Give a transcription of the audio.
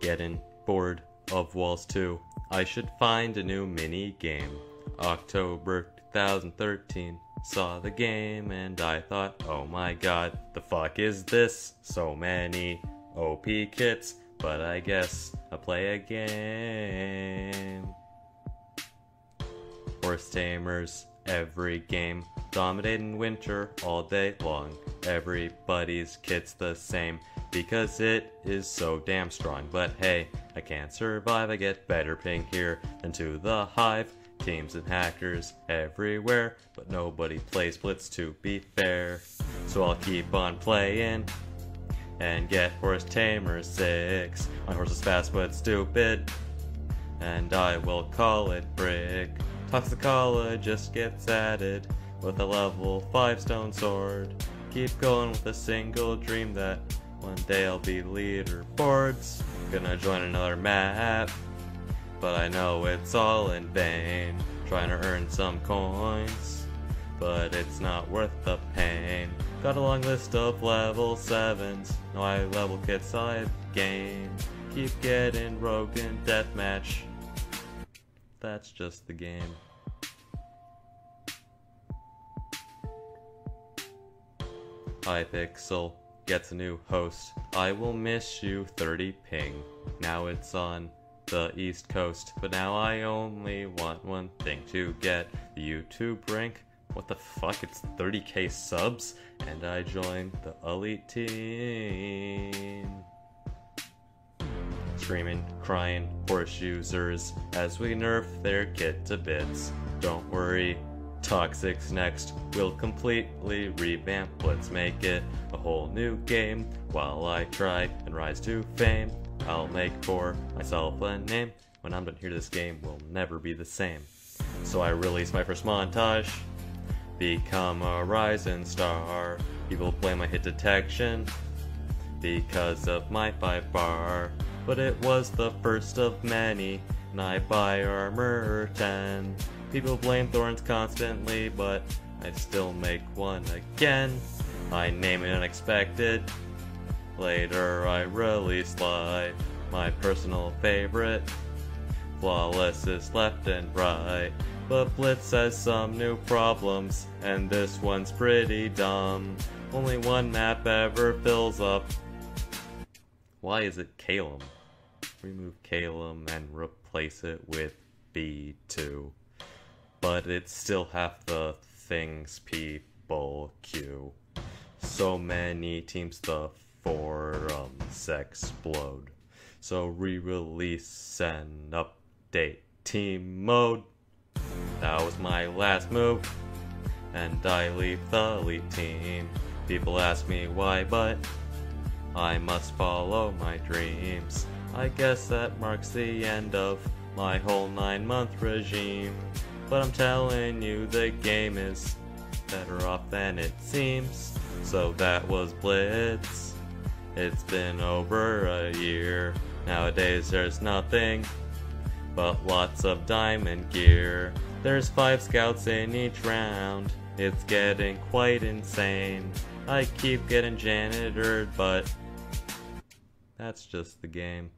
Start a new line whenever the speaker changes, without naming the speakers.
Getting bored of Walls 2. I should find a new mini game. October 2013. Saw the game and I thought, oh my god, the fuck is this? So many OP kits, but I guess I play a game. Horse Tamers, every game, dominating winter all day long. Everybody's kit's the same because it is so damn strong. But hey, I can't survive, I get better ping here than to the hive. Teams and hackers everywhere, but nobody plays Blitz to be fair. So I'll keep on playing and get Horse Tamer 6. My horse is fast but stupid, and I will call it Brick. Toxicologist gets added with a level 5 stone sword. Keep going with a single dream that one day I'll be leaderboards. Gonna join another map, but I know it's all in vain. Trying to earn some coins, but it's not worth the pain. Got a long list of level 7s, no high level kits I've gained. Keep getting rogue and deathmatch. That's just the game. Hypixel gets a new host. I will miss you 30 ping. Now it's on the east coast, but now I only want one thing to get the YouTube rank. What the fuck? It's 30k subs, and I joined the elite team. Screaming, crying, horse users as we nerf their kit to bits. Don't worry, Toxic's next. We'll completely revamp. Let's make it a whole new game. While I try and rise to fame, I'll make for myself a name. When I'm done here, this game will never be the same. So I release my first montage. Become a rising star. People blame my hit detection because of my 5 bar. But it was the first of many, and I buy armor 10. People blame thorns constantly, but I still make one again. I name it unexpected. Later I release live, my personal favorite. Flawless is left and right, but Blitz has some new problems, and this one's pretty dumb. Only one map ever fills up. Why is it Caelum? Remove Caelum and replace it with B2 but it's still half the things people queue. So many teams the forums explode. So re-release and update team mode. That was my last move. And I leave the elite team. People ask me why, but I must follow my dreams. I guess that marks the end of my whole nine month regime. But I'm telling you, the game is better off than it seems. So that was Blitz. It's been over a year. Nowadays there's nothing but lots of diamond gear. There's five scouts in each round. It's getting quite insane. I keep getting janitored, but that's just the game.